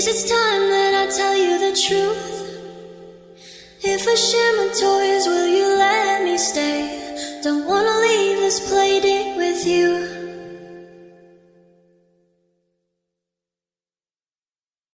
Guess it's time that I tell you the truth. If I share my toys, will you let me stay? Don't wanna leave this play date with you.